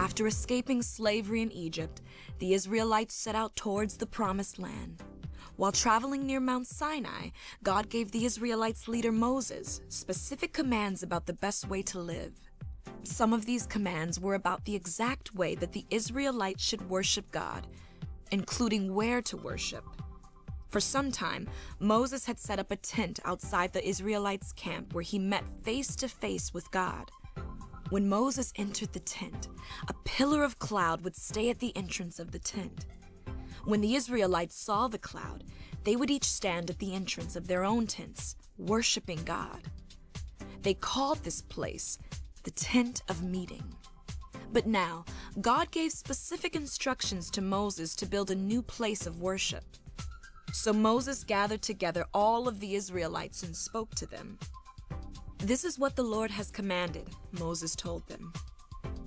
After escaping slavery in Egypt, the Israelites set out towards the Promised Land. While traveling near Mount Sinai, God gave the Israelites' leader Moses specific commands about the best way to live. Some of these commands were about the exact way that the Israelites should worship God, including where to worship. For some time, Moses had set up a tent outside the Israelites' camp where he met face to face with God. When Moses entered the tent, a pillar of cloud would stay at the entrance of the tent. When the Israelites saw the cloud, they would each stand at the entrance of their own tents, worshiping God. They called this place the Tent of Meeting. But now, God gave specific instructions to Moses to build a new place of worship. So Moses gathered together all of the Israelites and spoke to them. This is what the Lord has commanded, Moses told them.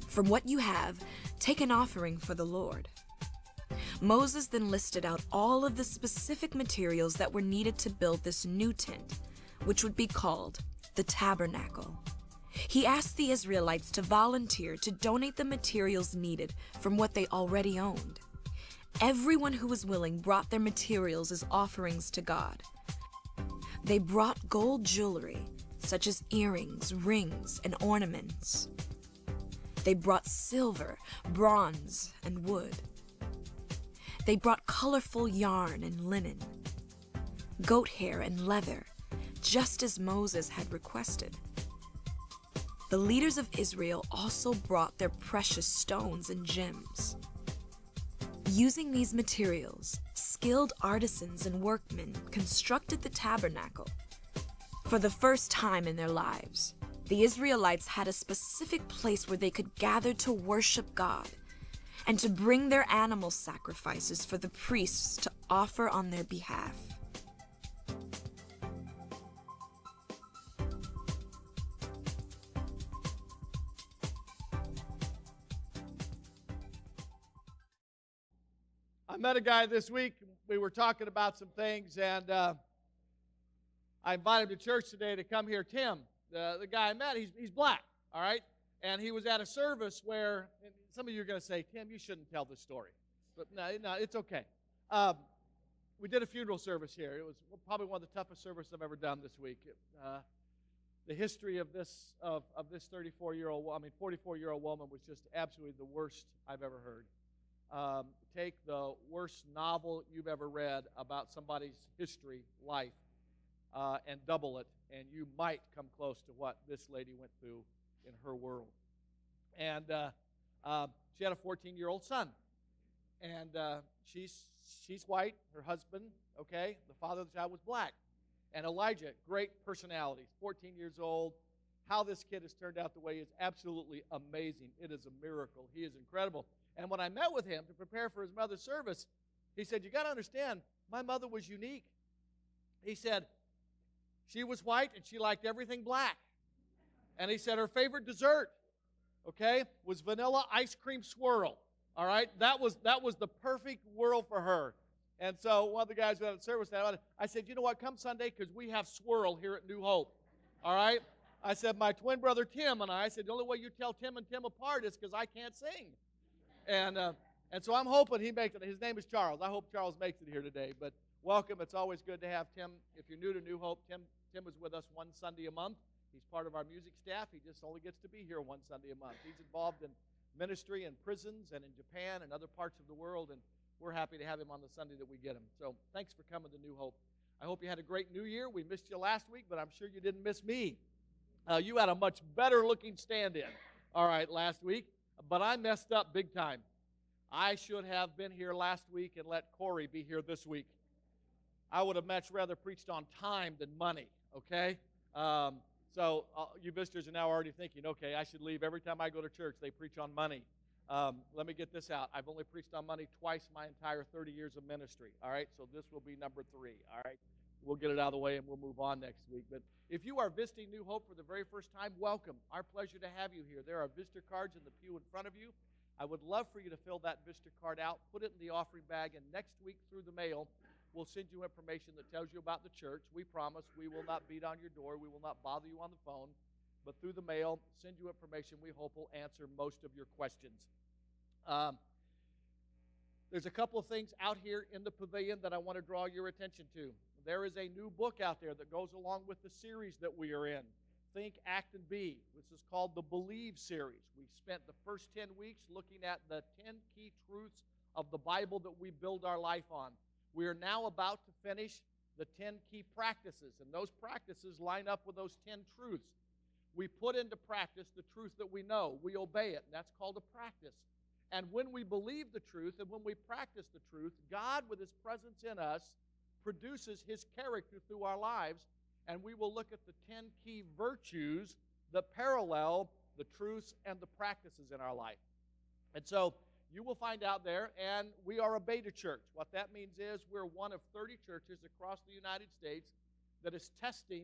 From what you have, take an offering for the Lord. Moses then listed out all of the specific materials that were needed to build this new tent, which would be called the tabernacle. He asked the Israelites to volunteer to donate the materials needed from what they already owned. Everyone who was willing brought their materials as offerings to God. They brought gold jewelry, such as earrings, rings, and ornaments. They brought silver, bronze, and wood. They brought colorful yarn and linen, goat hair and leather, just as Moses had requested. The leaders of Israel also brought their precious stones and gems. Using these materials, skilled artisans and workmen constructed the tabernacle. For the first time in their lives, the Israelites had a specific place where they could gather to worship God and to bring their animal sacrifices for the priests to offer on their behalf. I met a guy this week. We were talking about some things, and uh, I invited him to church today to come here. Tim, the, the guy I met, he's, he's black, all right? And he was at a service where, some of you are going to say, Tim, you shouldn't tell this story. But no, no it's okay. Um, we did a funeral service here. It was probably one of the toughest services I've ever done this week. Uh, the history of this of, of this 34 year old, I mean 44 year old woman was just absolutely the worst I've ever heard um, take the worst novel you've ever read about somebody's history, life, uh, and double it, and you might come close to what this lady went through in her world. And uh, uh, she had a 14 year old son. And uh, she's, she's white, her husband, okay, the father of the child was black. And Elijah, great personality, 14 years old. How this kid has turned out the way is absolutely amazing. It is a miracle. He is incredible. And when I met with him to prepare for his mother's service, he said, You got to understand, my mother was unique. He said, She was white and she liked everything black. And he said, Her favorite dessert, okay, was vanilla ice cream swirl. All right? That was, that was the perfect world for her. And so one of the guys had a service, I said, You know what? Come Sunday because we have swirl here at New Hope. All right? I said, My twin brother Tim and I, I said, The only way you tell Tim and Tim apart is because I can't sing. And, uh, and so I'm hoping he makes it. His name is Charles. I hope Charles makes it here today. But welcome. It's always good to have Tim. If you're new to New Hope, Tim, Tim is with us one Sunday a month. He's part of our music staff. He just only gets to be here one Sunday a month. He's involved in ministry in prisons and in Japan and other parts of the world, and we're happy to have him on the Sunday that we get him. So thanks for coming to New Hope. I hope you had a great New Year. We missed you last week, but I'm sure you didn't miss me. Uh, you had a much better looking stand in, all right, last week but I messed up big time. I should have been here last week and let Corey be here this week. I would have much rather preached on time than money, okay? Um, so uh, you visitors are now already thinking, okay, I should leave every time I go to church, they preach on money. Um, let me get this out. I've only preached on money twice my entire 30 years of ministry, all right? So this will be number three, all right? We'll get it out of the way and we'll move on next week. But if you are visiting New Hope for the very first time, welcome. Our pleasure to have you here. There are visitor cards in the pew in front of you. I would love for you to fill that visitor card out, put it in the offering bag, and next week through the mail, we'll send you information that tells you about the church. We promise we will not beat on your door, we will not bother you on the phone, but through the mail, send you information we hope will answer most of your questions. Um, there's a couple of things out here in the pavilion that I want to draw your attention to. There is a new book out there that goes along with the series that we are in Think, Act, and Be. This is called the Believe series. We spent the first 10 weeks looking at the 10 key truths of the Bible that we build our life on. We are now about to finish the 10 key practices, and those practices line up with those 10 truths. We put into practice the truth that we know, we obey it, and that's called a practice. And when we believe the truth and when we practice the truth, God, with His presence in us, produces His character through our lives. And we will look at the 10 key virtues that parallel the truths and the practices in our life. And so you will find out there, and we are a beta church. What that means is we're one of 30 churches across the United States that is testing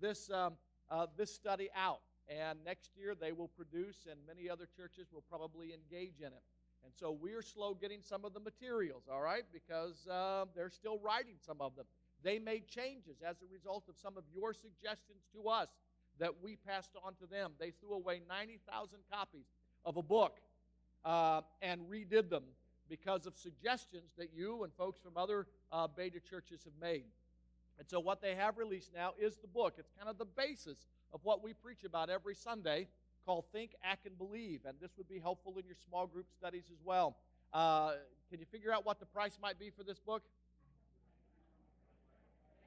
this, um, uh, this study out. And next year they will produce, and many other churches will probably engage in it. And so we're slow getting some of the materials, all right, because uh, they're still writing some of them. They made changes as a result of some of your suggestions to us that we passed on to them. They threw away 90,000 copies of a book uh, and redid them because of suggestions that you and folks from other uh, beta churches have made. And so, what they have released now is the book. It's kind of the basis of what we preach about every Sunday called Think, Act, and Believe. And this would be helpful in your small group studies as well. Uh, can you figure out what the price might be for this book?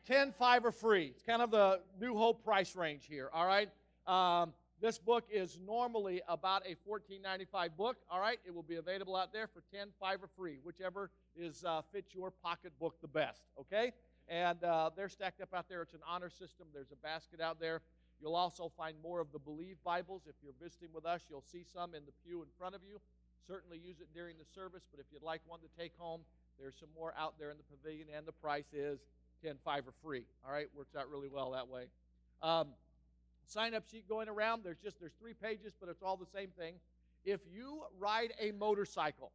10, 5 or free. It's kind of the New Hope price range here, all right? Um, this book is normally about a $14.95 book, all right? It will be available out there for 10, 5 or free, whichever is uh, fits your pocketbook the best, okay? And uh, they're stacked up out there. It's an honor system. There's a basket out there. You'll also find more of the Believe Bibles. If you're visiting with us, you'll see some in the pew in front of you. Certainly use it during the service, but if you'd like one to take home, there's some more out there in the pavilion, and the price is 10 5 or free. All right, works out really well that way. Um, sign up sheet going around. There's just there's three pages, but it's all the same thing. If you ride a motorcycle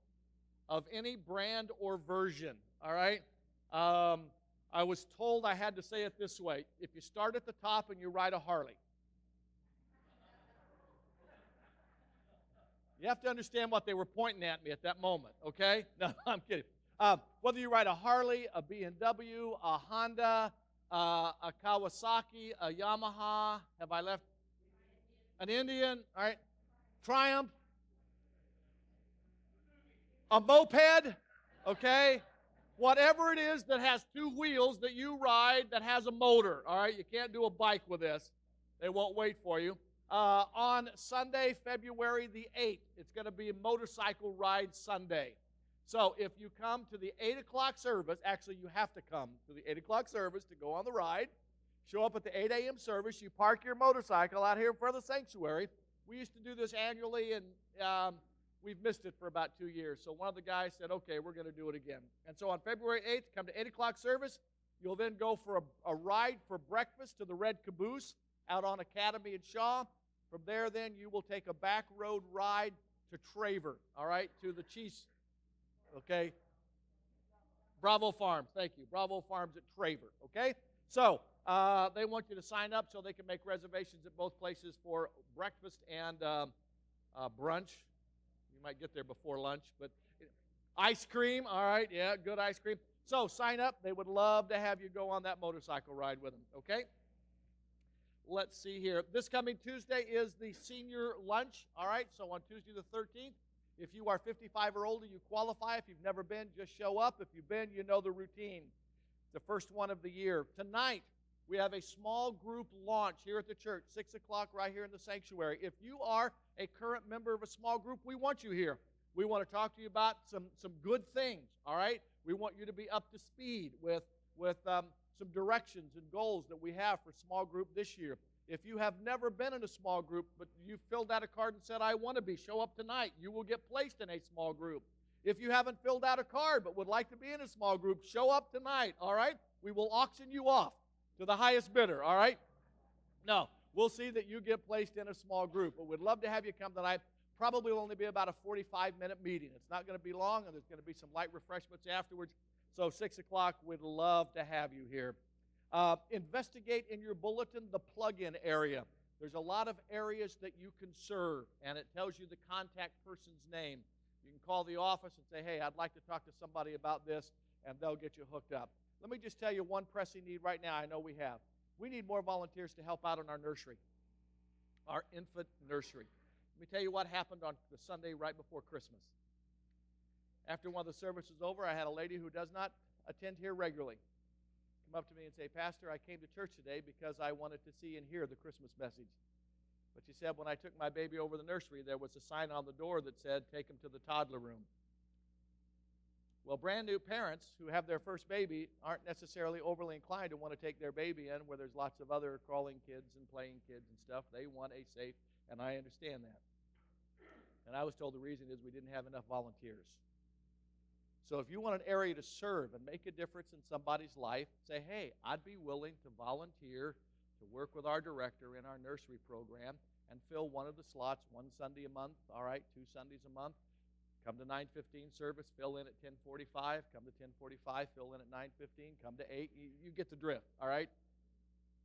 of any brand or version, all right, um, I was told I had to say it this way if you start at the top and you ride a Harley, you have to understand what they were pointing at me at that moment, okay? No, I'm kidding. Uh, whether you ride a Harley, a BMW, a Honda, uh, a Kawasaki, a Yamaha, have I left? An Indian, all right? Triumph, a moped, okay? whatever it is that has two wheels that you ride that has a motor. All right, you can't do a bike with this, they won't wait for you. Uh, on Sunday, February the 8th, it's going to be a motorcycle ride Sunday. So if you come to the 8 o'clock service, actually, you have to come to the 8 o'clock service to go on the ride. Show up at the 8 a.m. service. You park your motorcycle out here in front of the sanctuary. We used to do this annually, and um, we've missed it for about two years. So one of the guys said, okay, we're going to do it again. And so on February 8th, come to 8 o'clock service. You'll then go for a, a ride for breakfast to the Red Caboose out on Academy and Shaw. From there, then, you will take a back road ride to Traver, all right, to the cheese, okay? Bravo Farms, thank you. Bravo Farms at Traver, okay? So, uh, they want you to sign up so they can make reservations at both places for breakfast and um, uh, brunch You might get there before lunch, but ice cream, all right, yeah, good ice cream. So sign up. They would love to have you go on that motorcycle ride with them, okay? Let's see here. This coming Tuesday is the senior lunch, all right? So on Tuesday the 13th, if you are 55 or older, you qualify. If you've never been, just show up. If you've been, you know the routine. The first one of the year. Tonight, we have a small group launch here at the church, 6 o'clock right here in the sanctuary. If you are a current member of a small group, we want you here. We want to talk to you about some, some good things, all right? We want you to be up to speed with, with um, some directions and goals that we have for small group this year. If you have never been in a small group, but you filled out a card and said, I want to be, show up tonight. You will get placed in a small group. If you haven't filled out a card but would like to be in a small group, show up tonight, all right? We will auction you off to the highest bidder, all right? No, we'll see that you get placed in a small group. But we'd love to have you come tonight. Probably will only be about a 45 minute meeting. It's not going to be long, and there's going to be some light refreshments afterwards. So, 6 o'clock, we'd love to have you here. Uh, investigate in your bulletin the plug in area. There's a lot of areas that you can serve, and it tells you the contact person's name. You can call the office and say, hey, I'd like to talk to somebody about this, and they'll get you hooked up. Let me just tell you one pressing need right now I know we have. We need more volunteers to help out in our nursery, our infant nursery. Let me tell you what happened on the Sunday right before Christmas. After one of the services over, I had a lady who does not attend here regularly come up to me and say, Pastor, I came to church today because I wanted to see and hear the Christmas message. But she said, when I took my baby over the nursery, there was a sign on the door that said, Take him to the toddler room. Well, brand new parents who have their first baby aren't necessarily overly inclined to want to take their baby in where there's lots of other crawling kids and playing kids and stuff. They want a safe, and I understand that. And I was told the reason is we didn't have enough volunteers. So if you want an area to serve and make a difference in somebody's life, say, hey, I'd be willing to volunteer to work with our director in our nursery program and fill one of the slots one Sunday a month, all right, two Sundays a month. Come to 9:15 service, fill in at 10:45. Come to 10:45, fill in at 9:15. Come to 8. You, get the drift, all right?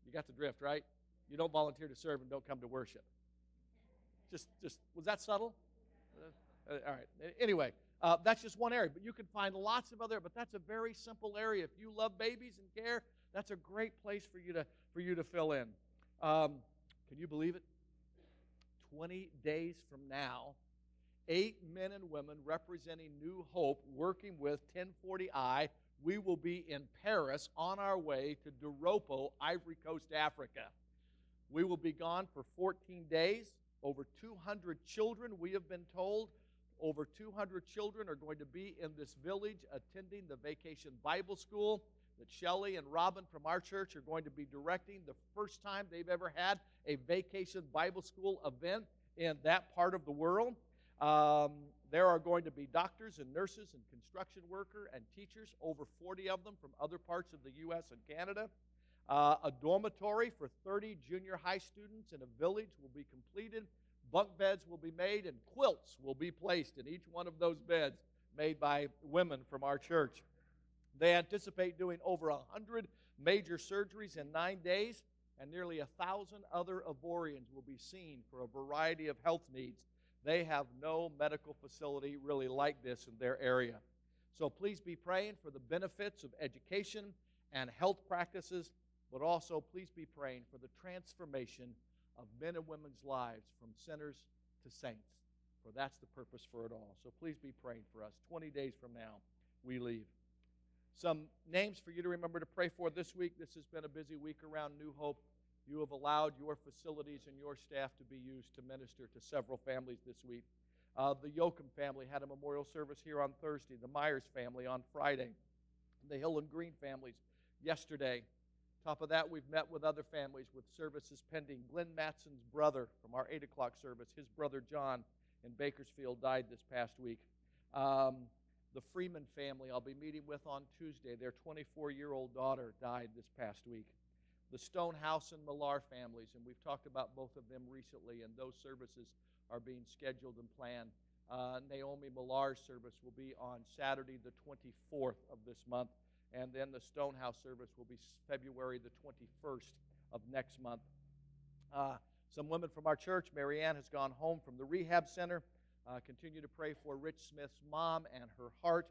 You got the drift, right? You don't volunteer to serve and don't come to worship. Just, just was that subtle? Uh, all right. Anyway, uh, that's just one area, but you can find lots of other. But that's a very simple area. If you love babies and care, that's a great place for you to for you to fill in. Um, can you believe it? 20 days from now, eight men and women representing New Hope working with 1040i. We will be in Paris on our way to Doropo, Ivory Coast, Africa. We will be gone for 14 days. Over 200 children, we have been told. Over 200 children are going to be in this village attending the vacation Bible school that Shelley and Robin from our church are going to be directing the first time they've ever had a vacation Bible school event in that part of the world. Um, there are going to be doctors and nurses and construction worker and teachers, over 40 of them from other parts of the U.S. and Canada. Uh, a dormitory for 30 junior high students in a village will be completed. Bunk beds will be made, and quilts will be placed in each one of those beds made by women from our church. They anticipate doing over 100 major surgeries in nine days, and nearly a thousand other Ivorians will be seen for a variety of health needs. They have no medical facility really like this in their area. So please be praying for the benefits of education and health practices, but also please be praying for the transformation of men and women's lives from sinners to saints. For that's the purpose for it all. So please be praying for us. 20 days from now, we leave. Some names for you to remember to pray for this week. This has been a busy week around New Hope. You have allowed your facilities and your staff to be used to minister to several families this week. Uh, the Yoakum family had a memorial service here on Thursday, the Myers family on Friday, the Hill and Green families yesterday. Top of that, we've met with other families with services pending. Glenn Matson's brother from our 8 o'clock service, his brother John in Bakersfield died this past week. Um, the Freeman family I'll be meeting with on Tuesday, their 24 year old daughter died this past week. The Stonehouse and Millar families, and we've talked about both of them recently, and those services are being scheduled and planned. Uh, Naomi Millar's service will be on Saturday, the 24th of this month and then the Stonehouse service will be February the 21st of next month. Uh, some women from our church, Marianne, has gone home from the rehab center. Uh, continue to pray for Rich Smith's mom and her heart.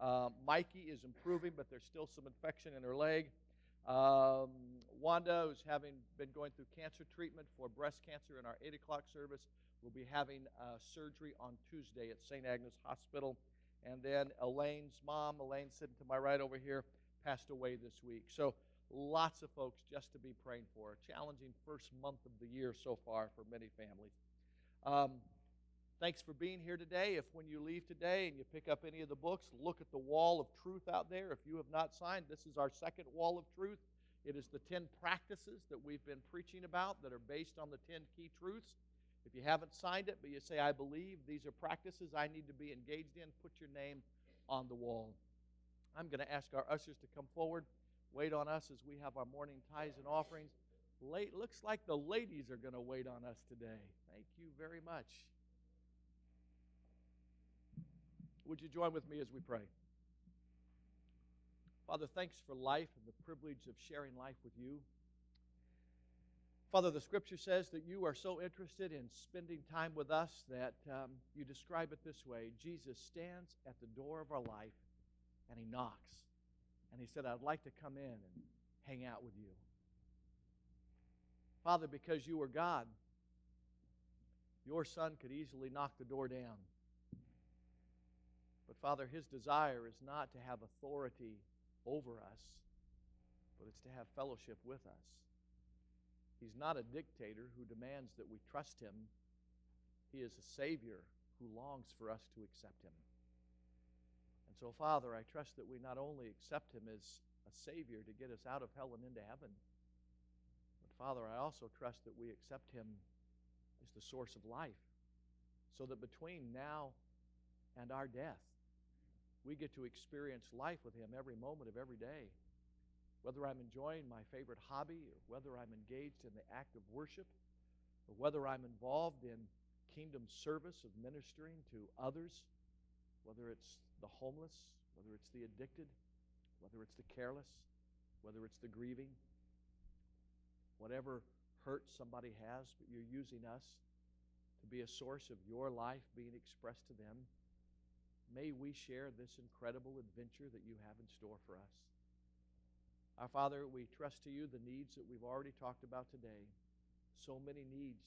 Uh, Mikey is improving, but there's still some infection in her leg. Um, Wanda, who's having been going through cancer treatment for breast cancer in our 8 o'clock service, will be having uh, surgery on Tuesday at St. Agnes Hospital. And then Elaine's mom, Elaine sitting to my right over here, passed away this week. So lots of folks just to be praying for. A challenging first month of the year so far for many families. Um, thanks for being here today. If when you leave today and you pick up any of the books, look at the wall of truth out there. If you have not signed, this is our second wall of truth. It is the 10 practices that we've been preaching about that are based on the 10 key truths. If you haven't signed it, but you say, I believe these are practices I need to be engaged in, put your name on the wall. I'm going to ask our ushers to come forward. Wait on us as we have our morning tithes and offerings. Late, looks like the ladies are going to wait on us today. Thank you very much. Would you join with me as we pray? Father, thanks for life and the privilege of sharing life with you. Father, the scripture says that you are so interested in spending time with us that um, you describe it this way Jesus stands at the door of our life and he knocks. And he said, I'd like to come in and hang out with you. Father, because you are God, your son could easily knock the door down. But Father, his desire is not to have authority over us, but it's to have fellowship with us. He's not a dictator who demands that we trust him. He is a Savior who longs for us to accept him. And so, Father, I trust that we not only accept him as a Savior to get us out of hell and into heaven, but, Father, I also trust that we accept him as the source of life, so that between now and our death, we get to experience life with him every moment of every day whether I'm enjoying my favorite hobby, or whether I'm engaged in the act of worship, or whether I'm involved in kingdom service of ministering to others, whether it's the homeless, whether it's the addicted, whether it's the careless, whether it's the grieving, whatever hurt somebody has, but you're using us to be a source of your life being expressed to them. May we share this incredible adventure that you have in store for us. Our Father, we trust to you the needs that we've already talked about today. So many needs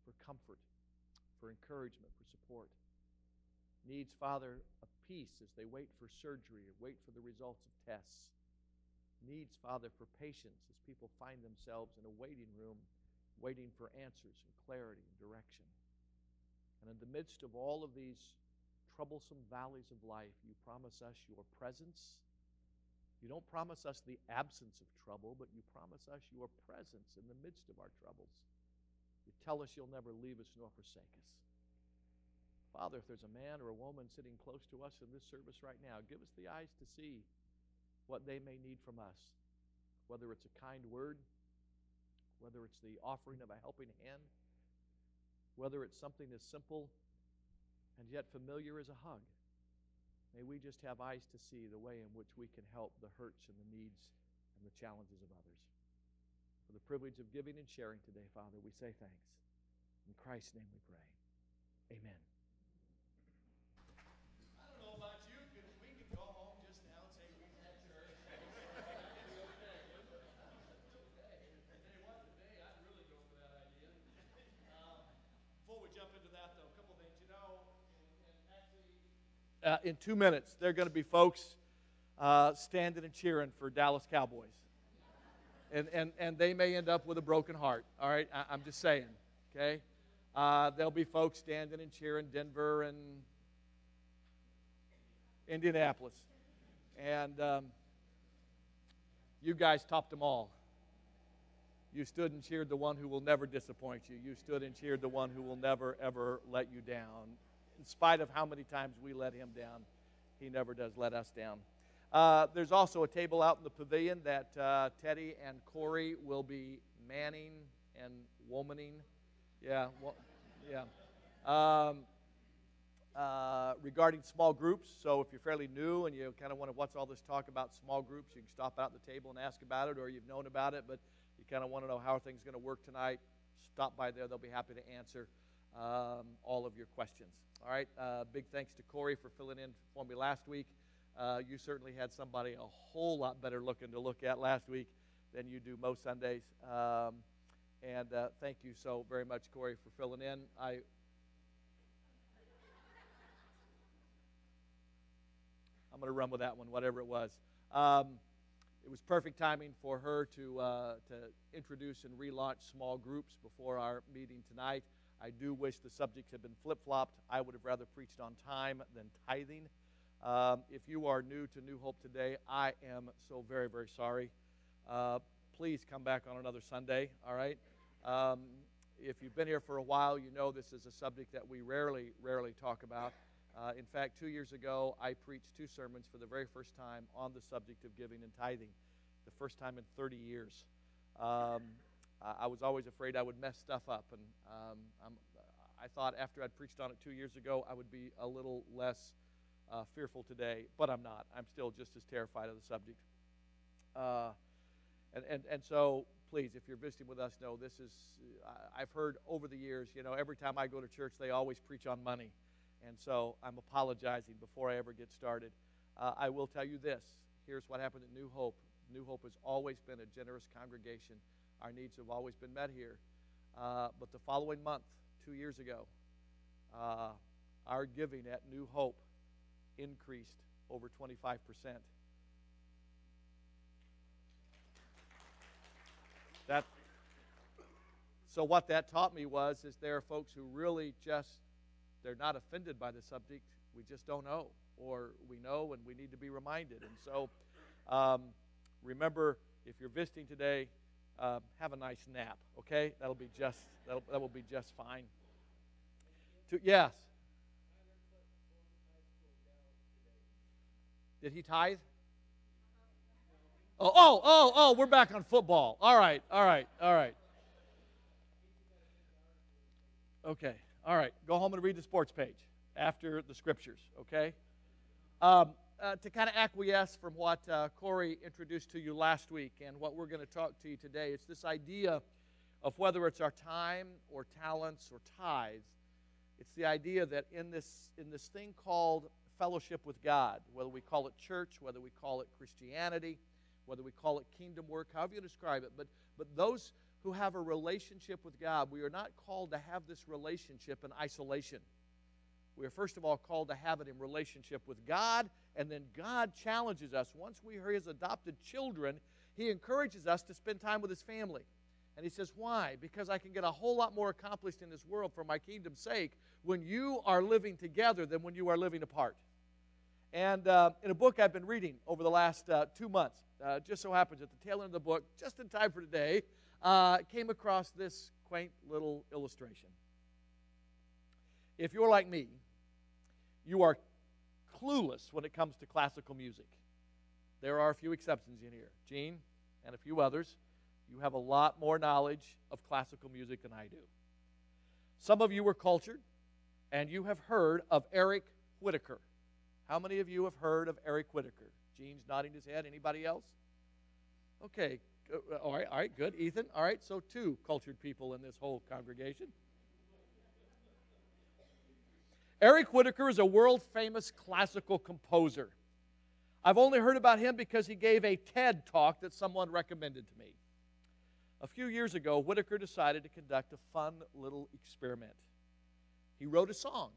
for comfort, for encouragement, for support. Needs, Father, of peace as they wait for surgery or wait for the results of tests. Needs, Father, for patience as people find themselves in a waiting room waiting for answers and clarity and direction. And in the midst of all of these troublesome valleys of life, you promise us your presence you don't promise us the absence of trouble, but you promise us your presence in the midst of our troubles. You tell us you'll never leave us nor forsake us. Father, if there's a man or a woman sitting close to us in this service right now, give us the eyes to see what they may need from us, whether it's a kind word, whether it's the offering of a helping hand, whether it's something as simple and yet familiar as a hug. May we just have eyes to see the way in which we can help the hurts and the needs and the challenges of others. For the privilege of giving and sharing today, Father, we say thanks. In Christ's name we pray. Amen. Uh, in two minutes, there are going to be folks uh, standing and cheering for Dallas Cowboys. And, and, and they may end up with a broken heart, all right? I, am just saying, okay? Uh, there'll be folks standing and cheering Denver and Indianapolis. And um, you guys topped them all. You stood and cheered the one who will never disappoint you. You stood and cheered the one who will never, ever let you down in spite of how many times we let him down, he never does let us down. Uh, there's also a table out in the pavilion that uh, Teddy and Corey will be manning and womaning. Yeah, well, yeah. Um, uh, regarding small groups, so if you're fairly new and you kind of want to what's all this talk about small groups, you can stop out at the table and ask about it, or you've known about it, but you kind of want to know how are things going to work tonight. Stop by there; they'll be happy to answer um, all of your questions. All right. Uh, big thanks to Corey for filling in for me last week. Uh, you certainly had somebody a whole lot better looking to look at last week than you do most Sundays. Um, and uh, thank you so very much, Corey, for filling in. I I'm going to run with that one, whatever it was. Um, it was perfect timing for her to uh, to introduce and relaunch small groups before our meeting tonight. I do wish the subjects had been flip flopped. I would have rather preached on time than tithing. Um, if you are new to New Hope today, I am so very, very sorry. Uh, please come back on another Sunday, all right? Um, if you've been here for a while, you know this is a subject that we rarely, rarely talk about. Uh, in fact, two years ago, I preached two sermons for the very first time on the subject of giving and tithing, the first time in 30 years. Um, uh, I was always afraid I would mess stuff up. And um, i thought after I'd preached on it two years ago, I would be a little less uh, fearful today, but I'm not. I'm still just as terrified of the subject. Uh, And, and, and so, please, if you're visiting with us, know this is, I've heard over the years, you know, every time I go to church, they always preach on money. And so I'm apologizing before I ever get started. Uh, I will tell you this here's what happened at New Hope. New Hope has always been a generous congregation. Our needs have always been met here. Uh, but the following month, two years ago, uh, our giving at New Hope increased over 25%. That, so what that taught me was is there are folks who really just they're not offended by the subject. We just don't know, or we know and we need to be reminded. And so, um, remember if you're visiting today, uh, have a nice nap. Okay, that'll be just that'll, that will be just fine. To, yes. Did he tithe? Oh, oh, oh, oh, we're back on football. All right, all right, all right. Okay, all right. Go home and read the sports page after the scriptures, okay? Um, uh, to kind of acquiesce from what uh, Corey introduced to you last week and what we're going to talk to you today, it's this idea of whether it's our time or talents or tithes. It's the idea that in this, in this thing called fellowship with God, whether we call it church, whether we call it Christianity, whether we call it kingdom work, however you describe it. But, but those who have a relationship with God, we are not called to have this relationship in isolation. We are first of all called to have it in relationship with God, and then God challenges us. Once we are His adopted children, He encourages us to spend time with His family. And He says, Why? Because I can get a whole lot more accomplished in this world for my kingdom's sake when you are living together than when you are living apart. And uh, in a book I've been reading over the last uh, two months, uh, just so happens at the tail end of the book, just in time for today, uh, came across this quaint little illustration. If you're like me, you are clueless when it comes to classical music. There are a few exceptions in here. Gene and a few others, you have a lot more knowledge of classical music than I do. Some of you were cultured, and you have heard of Eric Whitacre. How many of you have heard of Eric Whitacre? Gene's nodding his head. Anybody else? Okay. All right, all right, good. Ethan, all right, so two cultured people in this whole congregation. Eric Whitacre is a world famous classical composer. I've only heard about him because he gave a TED talk that someone recommended to me. A few years ago, Whitacre decided to conduct a fun little experiment. He wrote a song.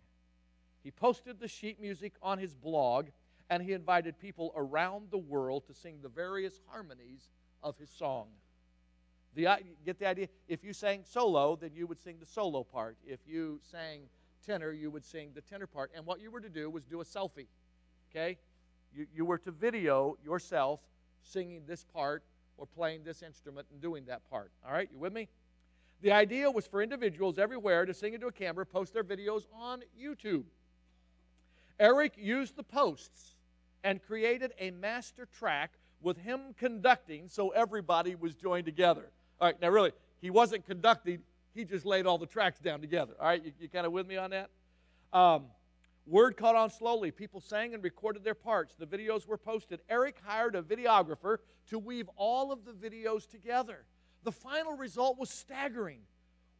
He posted the sheet music on his blog, and he invited people around the world to sing the various harmonies of his song. The, get the idea? If you sang solo, then you would sing the solo part. If you sang tenor, you would sing the tenor part. And what you were to do was do a selfie. Okay? You, you were to video yourself singing this part or playing this instrument and doing that part. All right? You with me? The idea was for individuals everywhere to sing into a camera, post their videos on YouTube. Eric used the posts and created a master track with him conducting so everybody was joined together. All right, now really, he wasn't conducting, he just laid all the tracks down together. All right, you, you kind of with me on that? Um, word caught on slowly. People sang and recorded their parts. The videos were posted. Eric hired a videographer to weave all of the videos together. The final result was staggering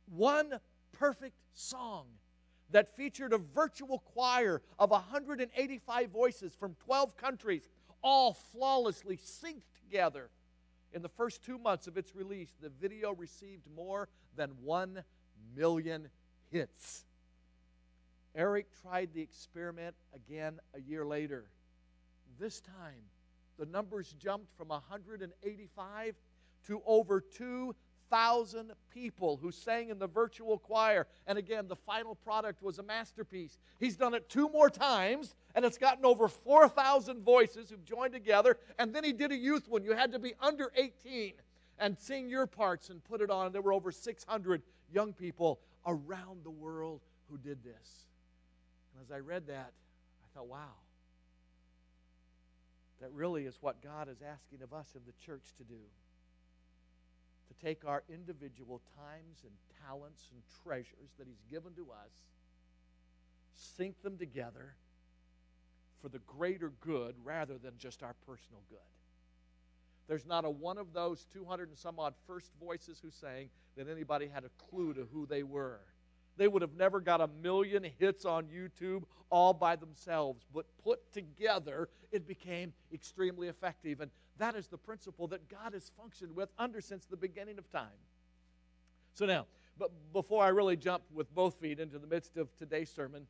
one perfect song that featured a virtual choir of 185 voices from 12 countries, all flawlessly synced together. In the first two months of its release, the video received more than 1 million hits. Eric tried the experiment again a year later. This time, the numbers jumped from 185 to over 2 thousand people who sang in the virtual choir. And again, the final product was a masterpiece. He's done it two more times, and it's gotten over 4,000 voices who've joined together. And then he did a youth one. You had to be under 18 and sing your parts and put it on. There were over 600 young people around the world who did this. And as I read that, I thought, wow. That really is what God is asking of us in the church to do to take our individual times and talents and treasures that He's given to us, sync them together for the greater good rather than just our personal good. There's not a one of those 200 and some odd first voices who sang that anybody had a clue to who they were. They would have never got a million hits on YouTube all by themselves, but put together, it became extremely effective. And that is the principle that God has functioned with under since the beginning of time. So now, but before I really jump with both feet into the midst of today's sermon,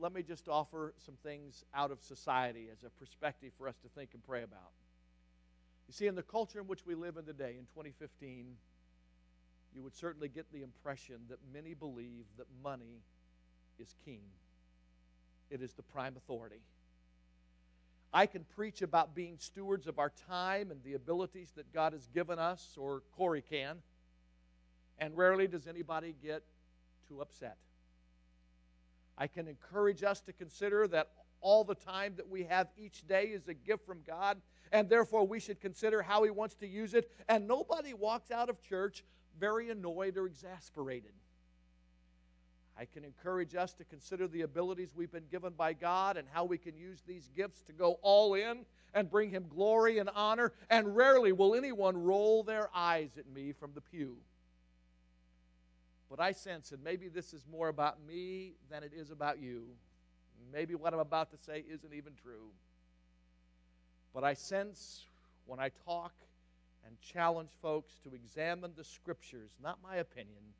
let me just offer some things out of society as a perspective for us to think and pray about. You see, in the culture in which we live in today, in 2015, you would certainly get the impression that many believe that money is king. It is the prime authority. I can preach about being stewards of our time and the abilities that God has given us, or Corey can, and rarely does anybody get too upset. I can encourage us to consider that all the time that we have each day is a gift from God, and therefore we should consider how He wants to use it. And nobody walks out of church very annoyed or exasperated. I can encourage us to consider the abilities we've been given by God and how we can use these gifts to go all in and bring Him glory and honor. And rarely will anyone roll their eyes at me from the pew. But I sense, and maybe this is more about me than it is about you. Maybe what I'm about to say isn't even true. But I sense when I talk and challenge folks to examine the scriptures, not my opinion,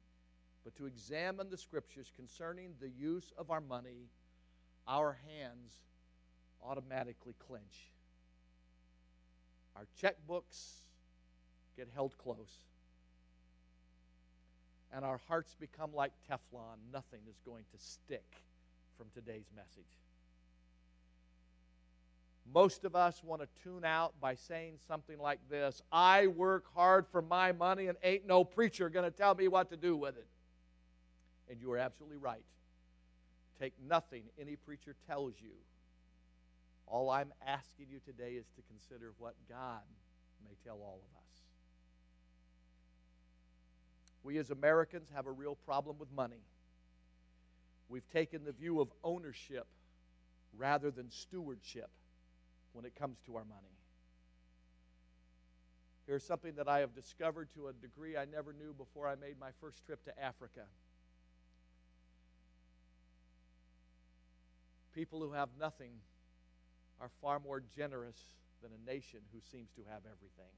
but to examine the scriptures concerning the use of our money, our hands automatically clench. Our checkbooks get held close and our hearts become like Teflon. Nothing is going to stick from today's message. Most of us want to tune out by saying something like this I work hard for my money, and ain't no preacher going to tell me what to do with it. And you are absolutely right. Take nothing any preacher tells you. All I'm asking you today is to consider what God may tell all of us. We as Americans have a real problem with money. We've taken the view of ownership rather than stewardship when it comes to our money. Here's something that I have discovered to a degree I never knew before I made my first trip to Africa. People who have nothing are far more generous than a nation who seems to have everything.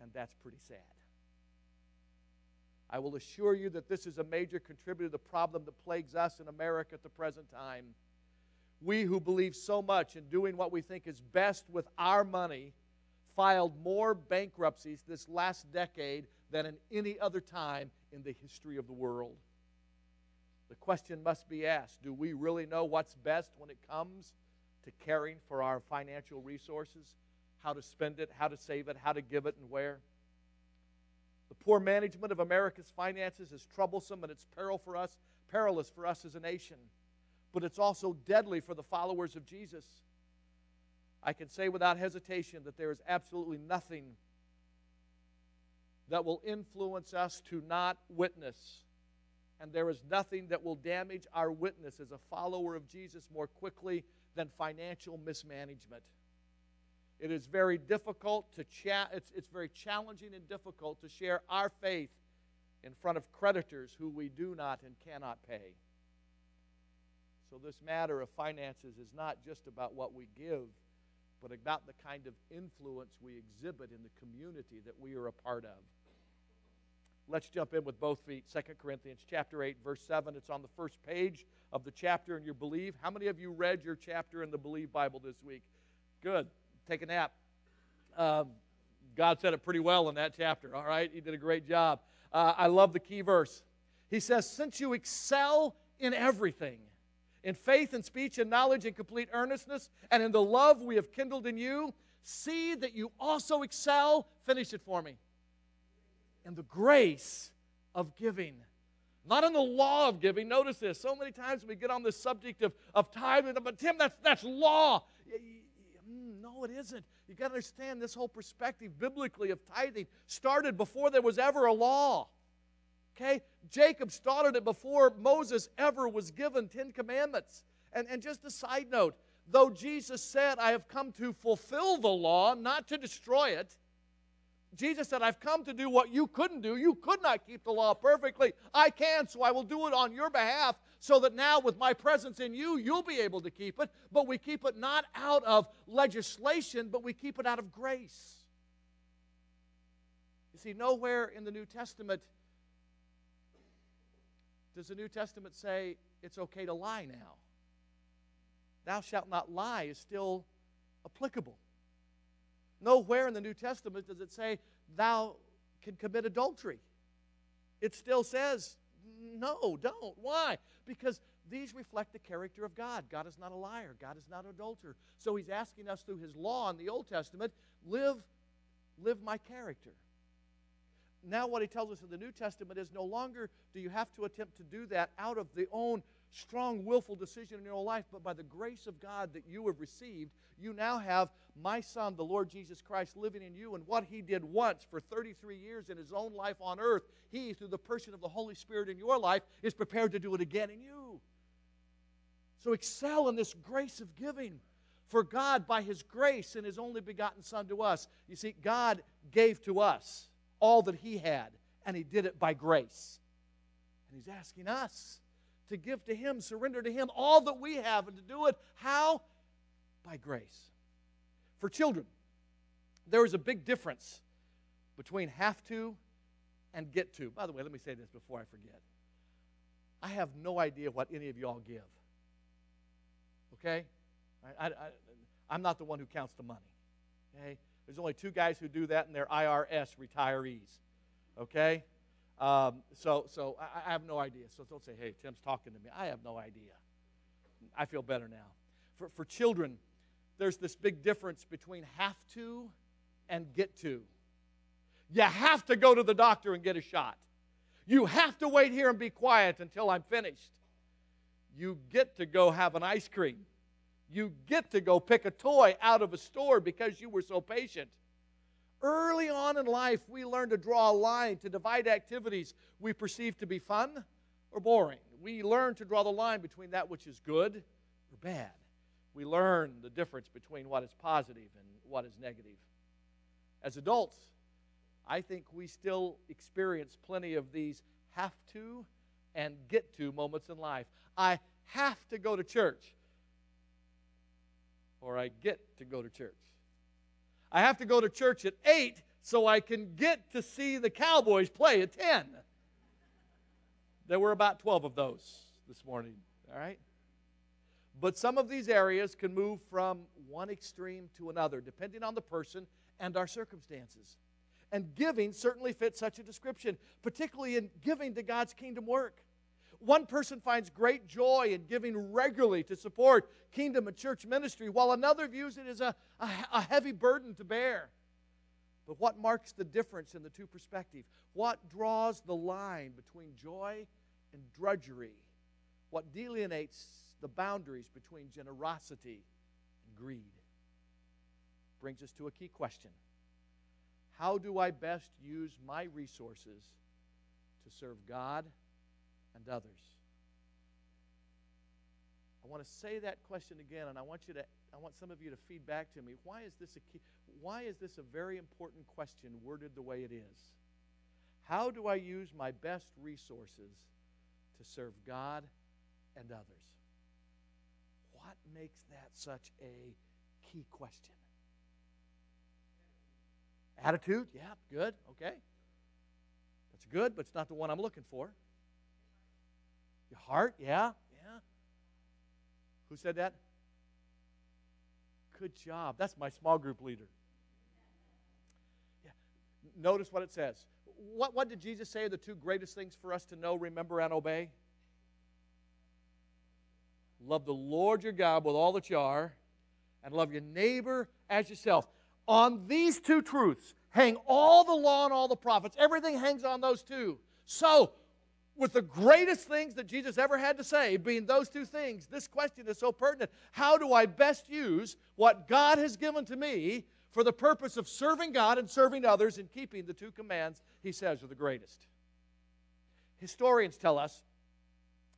And that's pretty sad. I will assure you that this is a major contributor to the problem that plagues us in America at the present time. We who believe so much in doing what we think is best with our money filed more bankruptcies this last decade than in any other time in the history of the world. The question must be asked do we really know what's best when it comes to caring for our financial resources? How to spend it, how to save it, how to give it, and where? The poor management of America's finances is troublesome and it's peril for us, perilous for us as a nation. But it's also deadly for the followers of Jesus. I can say without hesitation that there is absolutely nothing that will influence us to not witness. And there is nothing that will damage our witness as a follower of Jesus more quickly than financial mismanagement. It is very difficult to cha- it's, it's very challenging and difficult to share our faith in front of creditors who we do not and cannot pay. So, this matter of finances is not just about what we give, but about the kind of influence we exhibit in the community that we are a part of. Let's jump in with both feet. 2 Corinthians chapter 8, verse 7. It's on the first page of the chapter in your Believe. How many of you read your chapter in the Believe Bible this week? Good take a nap. Um, God said it pretty well in that chapter, all right? He did a great job. Uh, I love the key verse. He says, Since you excel in everything, in faith and speech and knowledge and complete earnestness, and in the love we have kindled in you, see that you also excel. Finish it for me. In the grace of giving. Not in the law of giving. Notice this. So many times we get on this subject of, of tithing, but Tim, that's, that's law mm, no, it isn't. You've got to understand this whole perspective biblically of tithing started before there was ever a law. Okay? Jacob started it before Moses ever was given Ten Commandments. And, and just a side note, though Jesus said, I have come to fulfill the law, not to destroy it, Jesus said, I've come to do what you couldn't do. You could not keep the law perfectly. I can, so I will do it on your behalf, so that now, with my presence in you, you'll be able to keep it. But we keep it not out of legislation, but we keep it out of grace. You see, nowhere in the New Testament does the New Testament say it's okay to lie now. Thou shalt not lie is still applicable. Nowhere in the New Testament does it say thou can commit adultery. It still says, no, don't. Why? Because these reflect the character of God. God is not a liar, God is not an adulterer. So he's asking us through his law in the Old Testament, live, live my character. Now, what he tells us in the New Testament is no longer do you have to attempt to do that out of the own strong, willful decision in your own life, but by the grace of God that you have received, you now have my Son, the Lord Jesus Christ, living in you. And what He did once for 33 years in His own life on earth, He, through the person of the Holy Spirit in your life, is prepared to do it again in you. So excel in this grace of giving. For God, by His grace and His only begotten Son to us, you see, God gave to us all that He had, and He did it by grace. And He's asking us to give to Him, surrender to Him all that we have, and to do it how? By grace. For children, there is a big difference between have to and get to. By the way, let me say this before I forget. I have no idea what any of y'all give. Okay? I, I, am not the one who counts the money. Okay? There's only two guys who do that, and they're IRS retirees. Okay? Um, so so I, I, have no idea. So don't say, hey, Tim's talking to me. I have no idea. I feel better now. For, for children, there's this big difference between have to and get to. You have to go to the doctor and get a shot. You have to wait here and be quiet until I'm finished. You get to go have an ice cream. You get to go pick a toy out of a store because you were so patient. Early on in life, we learn to draw a line to divide activities we perceive to be fun or boring. We learn to draw the line between that which is good or bad. We learn the difference between what is positive and what is negative. As adults, I think we still experience plenty of these have to and get to moments in life. I have to go to church, or I get to go to church. I have to go to church at 8 so I can get to see the Cowboys play at 10. There were about 12 of those this morning, all right? But some of these areas can move from one extreme to another, depending on the person and our circumstances. And giving certainly fits such a description, particularly in giving to God's kingdom work. One person finds great joy in giving regularly to support kingdom and church ministry, while another views it as a, a, a heavy burden to bear. But what marks the difference in the two perspectives? What draws the line between joy and drudgery? What delineates the boundaries between generosity and greed? Brings us to a key question How do I best use my resources to serve God and others? I want to say that question again, and I want you to I want some of you to feed back to me. Why is this a key, why is this a very important question worded the way it is? How do I use my best resources to serve God and others? What makes that such a key question? Attitude? Yeah, good. Okay. That's good, but it's not the one I'm looking for. Your heart? Yeah, yeah. Who said that? Good job. That's my small group leader. Yeah. Notice what it says. What, what did Jesus say are the two greatest things for us to know, remember, and obey? Love the Lord your God with all that you are, and love your neighbor as yourself. On these two truths hang all the law and all the prophets. Everything hangs on those two. So, with the greatest things that Jesus ever had to say being those two things, this question is so pertinent. How do I best use what God has given to me for the purpose of serving God and serving others and keeping the two commands he says are the greatest? Historians tell us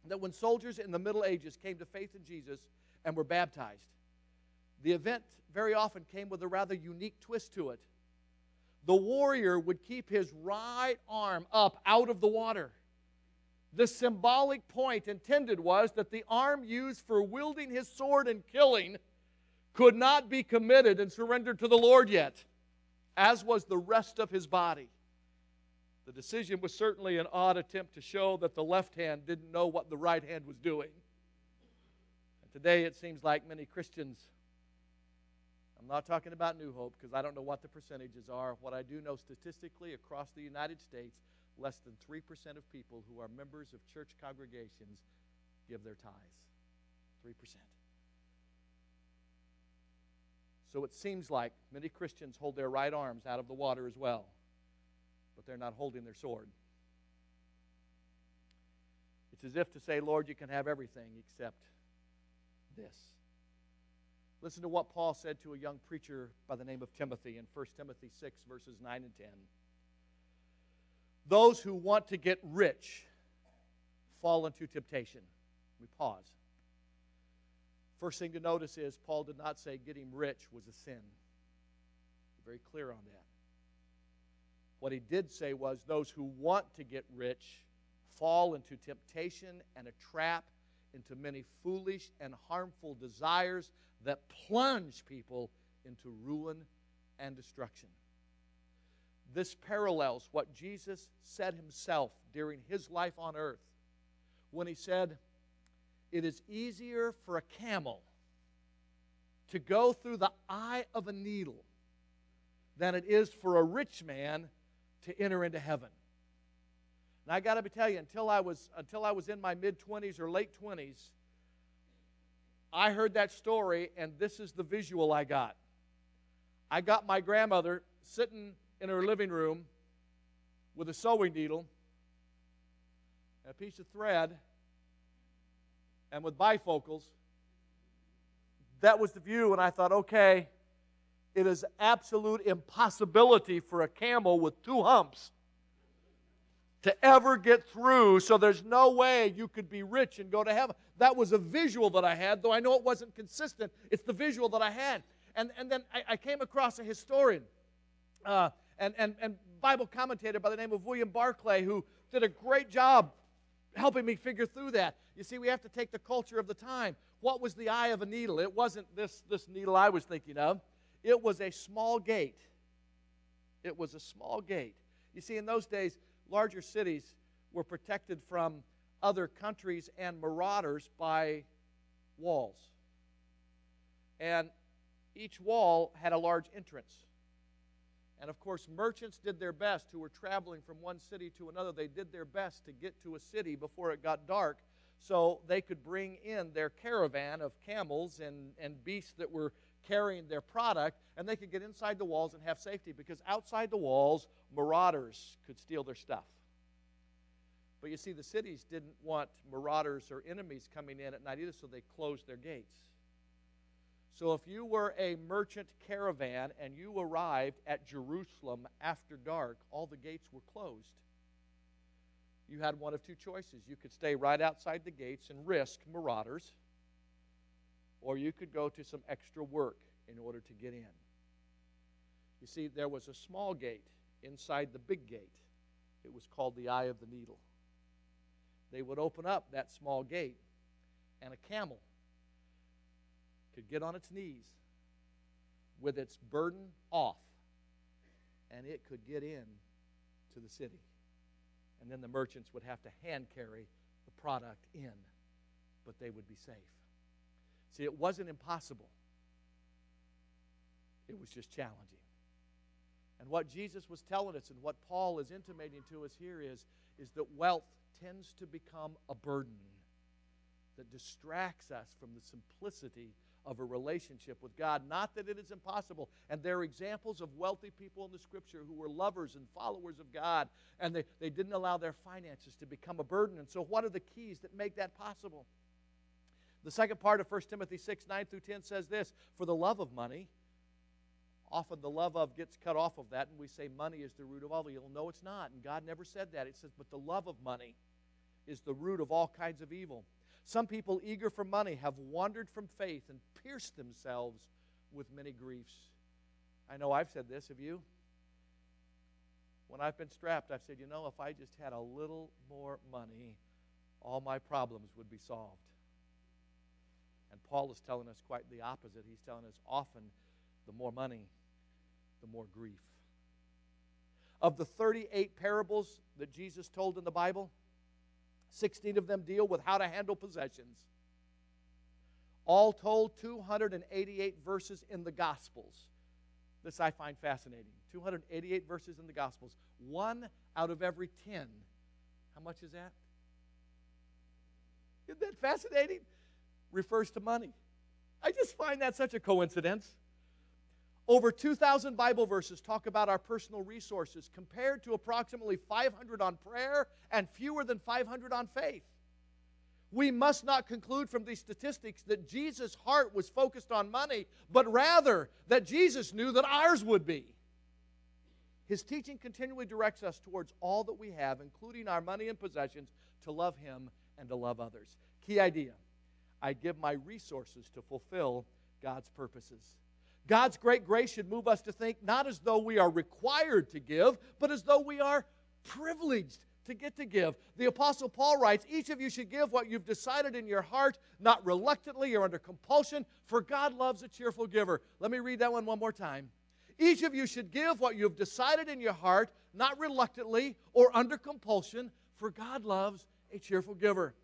that when soldiers in the Middle Ages came to faith in Jesus and were baptized, The event very often came with a rather unique twist to it. The warrior would keep his right arm up out of the water. The symbolic point intended was that the arm used for wielding his sword and killing could not be committed and surrendered to the Lord yet, as was the rest of his body. The decision was certainly an odd attempt to show that the left hand didn't know what the right hand was doing. And today it seems like many Christians, I'm not talking about New Hope because I don't know what the percentages are. What I do know statistically across the United States, less than 3% of people who are members of church congregations give their tithes. 3%. So it seems like many Christians hold their right arms out of the water as well, but they're not holding their sword. It's as if to say, Lord, you can have everything except this. Listen to what Paul said to a young preacher by the name of Timothy in 1 Timothy 6, verses 9 and 10. Those who want to get rich fall into temptation. We pause. First thing to notice is Paul did not say getting rich was a sin. Very clear on that. What he did say was those who want to get rich fall into temptation and a trap into many foolish and harmful desires that plunge people into ruin and destruction. This parallels what Jesus said himself during his life on earth when he said, It is easier for a camel to go through the eye of a needle than it is for a rich man to enter into heaven. And I got to tell you, until I was until I was in my mid 20s or late 20s, I heard that story, and this is the visual I got. I got my grandmother sitting in her living room with a sewing needle, and a piece of thread, and with bifocals. That was the view, and I thought, okay, it is absolute impossibility for a camel with two humps to ever get through, so there's no way you could be rich and go to heaven. That was a visual that I had, though I know it wasn't consistent. It's the visual that I had. And, and then I, I came across a historian uh, and, and, and Bible commentator by the name of William Barclay who did a great job helping me figure through that. You see, we have to take the culture of the time. What was the eye of a needle? It wasn't this, this needle I was thinking of, it was a small gate. It was a small gate. You see, in those days, larger cities were protected from other countries and marauders by walls. And each wall had a large entrance. And of course, merchants did their best who were traveling from one city to another. They did their best to get to a city before it got dark so they could bring in their caravan of camels and, and beasts that were carrying their product, and they could get inside the walls and have safety because outside the walls, marauders could steal their stuff. But you see, the cities didn't want marauders or enemies coming in at night either, so they closed their gates. So if you were a merchant caravan and you arrived at Jerusalem after dark, all the gates were closed. You had one of two choices. You could stay right outside the gates and risk marauders or you could go to some extra work in order to get in. You see, there was a small gate inside the big gate. It was called the Eye of the Needle. They would open up that small gate, and a camel could get on its knees with its burden off, and it could get in to the city. And then the merchants would have to hand carry the product in, but they would be safe. See, it wasn't impossible, it was just challenging. And what Jesus was telling us and what Paul is intimating to us here is, is that wealth tends to become a burden that distracts us from the simplicity of a relationship with God. Not that it is impossible. And there are examples of wealthy people in the scripture who were lovers and followers of God, and they, they didn't allow their finances to become a burden. And so, what are the keys that make that possible? The second part of 1 Timothy 6 9 through 10 says this For the love of money, often the love of gets cut off of that, and we say money is the root of all evil. No, it's not. And God never said that. It says, But the love of money is the root of all kinds of evil. Some people eager for money have wandered from faith and pierced themselves with many griefs. I know I've said this of you. When I've been strapped, I've said, you know, if I just had a little more money, all my problems would be solved. And Paul is telling us quite the opposite. He's telling us often the more money, the more grief. Of the 38 parables that Jesus told in the Bible, 16 of them deal with how to handle possessions. All told, 288 verses in the Gospels. This I find fascinating. 288 verses in the Gospels. One out of every 10. How much is that? Isn't that fascinating? Refers to money. I just find that such a coincidence. Over 2,000 Bible verses talk about our personal resources compared to approximately 500 on prayer and fewer than 500 on faith. We must not conclude from these statistics that Jesus' heart was focused on money, but rather that Jesus knew that ours would be. His teaching continually directs us towards all that we have, including our money and possessions, to love Him and to love others. Key idea I give my resources to fulfill God's purposes. God's great grace should move us to think not as though we are required to give, but as though we are privileged to get to give. The Apostle Paul writes, Each of you should give what you've decided in your heart, not reluctantly or under compulsion, for God loves a cheerful giver. Let me read that one one more time. Each of you should give what you've decided in your heart, not reluctantly or under compulsion, for God loves a cheerful giver.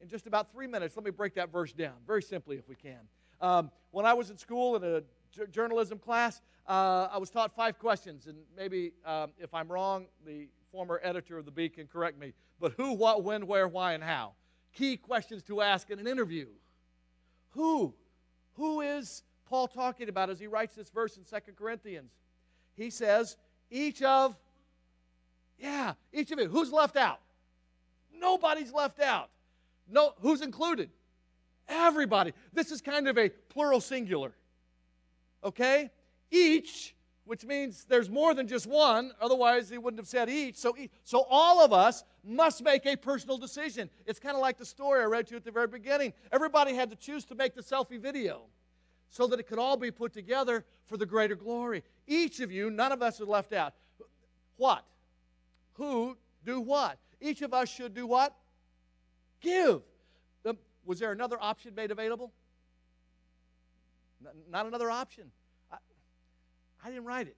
In just about three minutes, let me break that verse down very simply if we can. Um, when I was in school in a journalism class, uh, I was taught five questions, and maybe um, if I'm wrong, the former editor of the Bee can correct me. But who, what, when, where, why, and how? Key questions to ask in an interview. Who? Who is Paul talking about as he writes this verse in Second Corinthians? He says, each of, yeah, each of you. Who's left out? Nobody's left out. No, who's included? Everybody. This is kind of a plural singular okay? Each, which means there's more than just one, otherwise he wouldn't have said each. So, so all of us must make a personal decision. It's kind of like the story I read to you at the very beginning. Everybody had to choose to make the selfie video so that it could all be put together for the greater glory. Each of you, none of us are left out. What? Who do what? Each of us should do what? Give. Um, was there another option made available? Not another option. I, I didn't write it.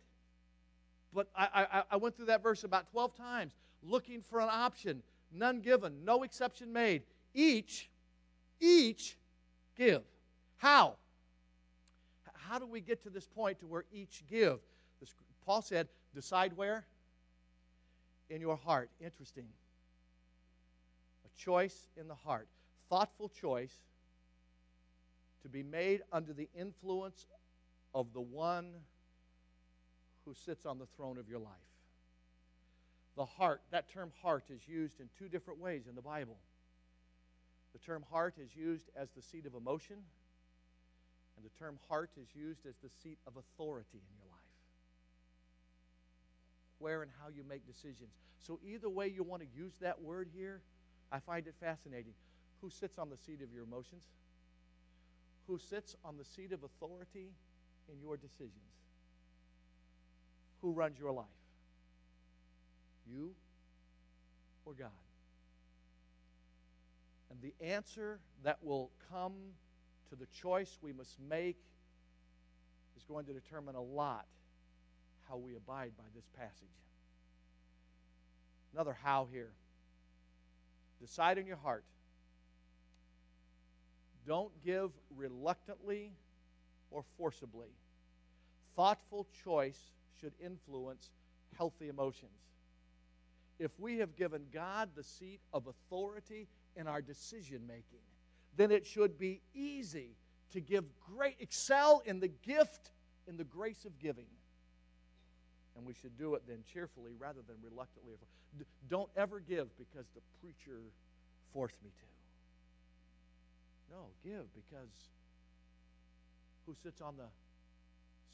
But I, I, I went through that verse about 12 times, looking for an option. None given, no exception made. Each, each give. How? How do we get to this point to where each give? This, Paul said, decide where? In your heart. Interesting. A choice in the heart. Thoughtful choice to be made under the influence of the one who sits on the throne of your life. The heart, that term heart is used in two different ways in the Bible. The term heart is used as the seat of emotion, and the term heart is used as the seat of authority in your life. Where and how you make decisions. So, either way you want to use that word here, I find it fascinating. Who sits on the seat of your emotions? Who sits on the seat of authority in your decisions. Who runs your life? You or God? And the answer that will come to the choice we must make is going to determine a lot how we abide by this passage. Another how here. Decide in your heart don't give reluctantly or forcibly. Thoughtful choice should influence healthy emotions. If we have given God the seat of authority in our decision making, then it should be easy to give great, excel in the gift, in the grace of giving. And we should do it then cheerfully rather than reluctantly. Don't ever give because the preacher forced me to. No, give because who sits on the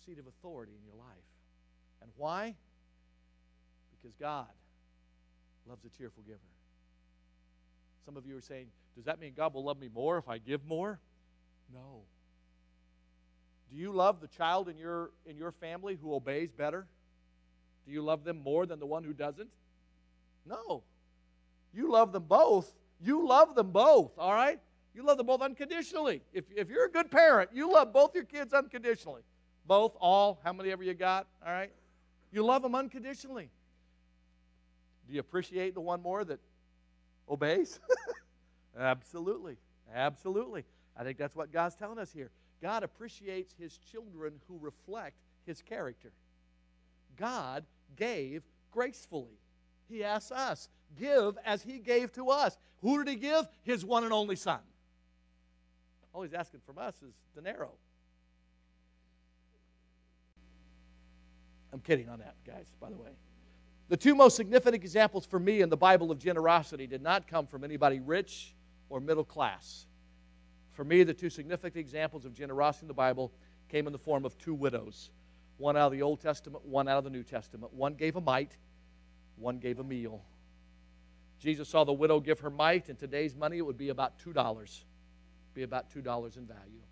seat of authority in your life? And why? Because God loves a cheerful giver. Some of you are saying, does that mean God will love me more if I give more? No. Do you love the child in your, in your family who obeys better? Do you love them more than the one who doesn't? No. You love them both. You love them both, all right? You love them both unconditionally. If, if you're a good parent, you love both your kids unconditionally. Both, all, how many ever you got, all right? You love them unconditionally. Do you appreciate the one more that obeys? Absolutely. Absolutely. I think that's what God's telling us here. God appreciates his children who reflect his character. God gave gracefully. He asks us, give as he gave to us. Who did he give? His one and only son. All he's asking from us is dinero. I'm kidding on that, guys, by the way. The two most significant examples for me in the Bible of generosity did not come from anybody rich or middle class. For me, the two significant examples of generosity in the Bible came in the form of two widows one out of the Old Testament, one out of the New Testament. One gave a mite, one gave a meal. Jesus saw the widow give her mite. and today's money, it would be about $2. Be about $2 in value.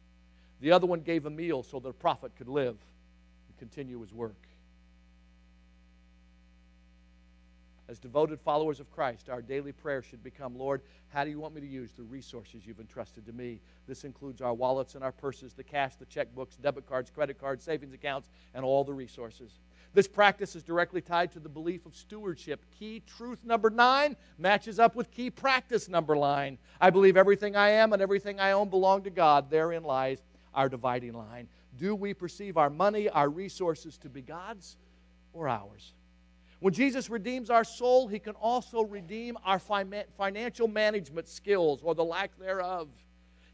The other one gave a meal so a prophet could live and continue his work. As devoted followers of Christ, our daily prayer should become Lord, how do you want me to use the resources you've entrusted to me? This includes our wallets and our purses, the cash, the checkbooks, debit cards, credit cards, savings accounts, and all the resources. This practice is directly tied to the belief of stewardship. Key truth number nine matches up with key practice number nine. I believe everything I am and everything I own belong to God. Therein lies our dividing line. Do we perceive our money, our resources to be God's or ours? When Jesus redeems our soul, he can also redeem our financial management skills or the lack thereof.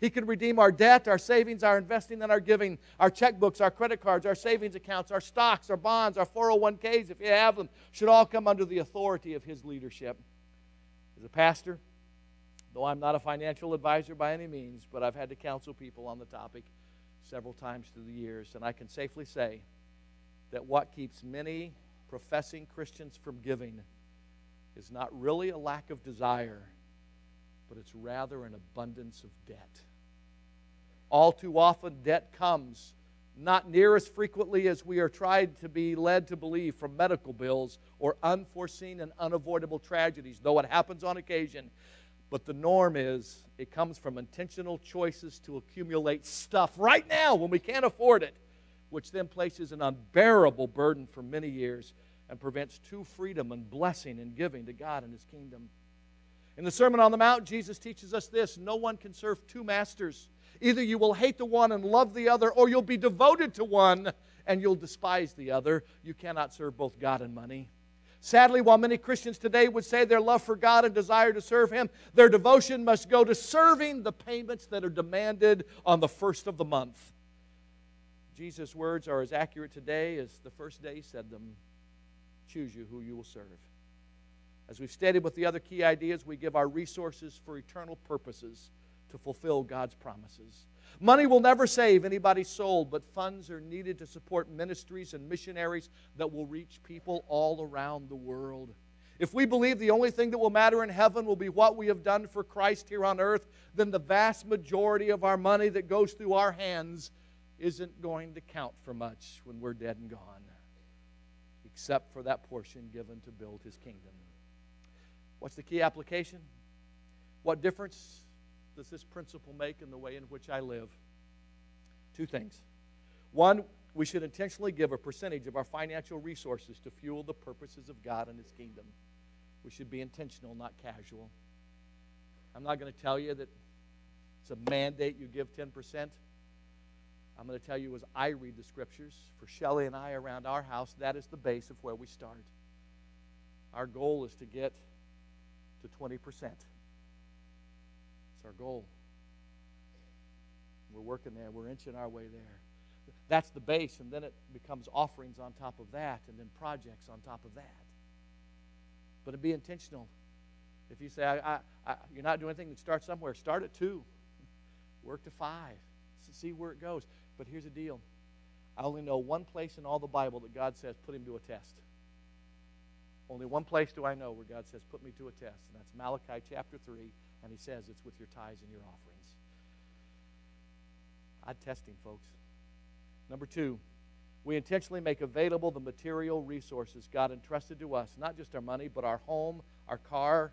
He can redeem our debt, our savings, our investing, and our giving, our checkbooks, our credit cards, our savings accounts, our stocks, our bonds, our 401ks, if you have them, should all come under the authority of his leadership. As a pastor, though I'm not a financial advisor by any means, but I've had to counsel people on the topic several times through the years, and I can safely say that what keeps many professing Christians from giving is not really a lack of desire, but it's rather an abundance of debt. All too often, debt comes not near as frequently as we are tried to be led to believe from medical bills or unforeseen and unavoidable tragedies, though it happens on occasion. But the norm is it comes from intentional choices to accumulate stuff right now when we can't afford it which then places an unbearable burden for many years and prevents true freedom and blessing and giving to God and His kingdom. In the Sermon on the Mount, Jesus teaches us this no one can serve two masters. Either you will hate the one and love the other, or you'll be devoted to one and you'll despise the other. You cannot serve both God and money. Sadly, while many Christians today would say their love for God and desire to serve Him, their devotion must go to serving the payments that are demanded on the first of the month. Jesus' words are as accurate today as the first day he said them. Choose you who you will serve. As we've stated with the other key ideas, we give our resources for eternal purposes to fulfill God's promises. Money will never save anybody's soul, but funds are needed to support ministries and missionaries that will reach people all around the world. If we believe the only thing that will matter in heaven will be what we have done for Christ here on earth, then the vast majority of our money that goes through our hands isn't going to count for much when we're dead and gone, except for that portion given to build his kingdom. What's the key application? What difference does this principle make in the way in which I live? Two things. One, we should intentionally give a percentage of our financial resources to fuel the purposes of God and His kingdom. We should be intentional, not casual. I'm not going to tell you that it's a mandate you give 10%. I'm going to tell you as I read the scriptures, for Shelly and I around our house, that is the base of where we start. Our goal is to get to 20%. It's our goal. We're working there, we're inching our way there. That's the base, and then it becomes offerings on top of that, and then projects on top of that. But to be intentional. If you say, I, I, I, you're not doing anything, start somewhere. Start at two, work to five, see where it goes. But here's the deal I only know one place in all the Bible that God says, put him to a test. Only one place do I know where God says, put me to a test, and that's Malachi chapter 3, and he says it's with your tithes and your offerings. I'd test him, folks. Number two, we intentionally make available the material resources God entrusted to us, not just our money, but our home, our car.